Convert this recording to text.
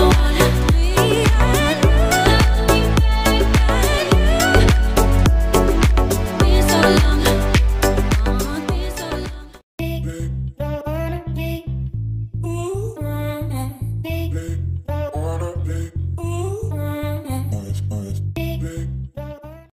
one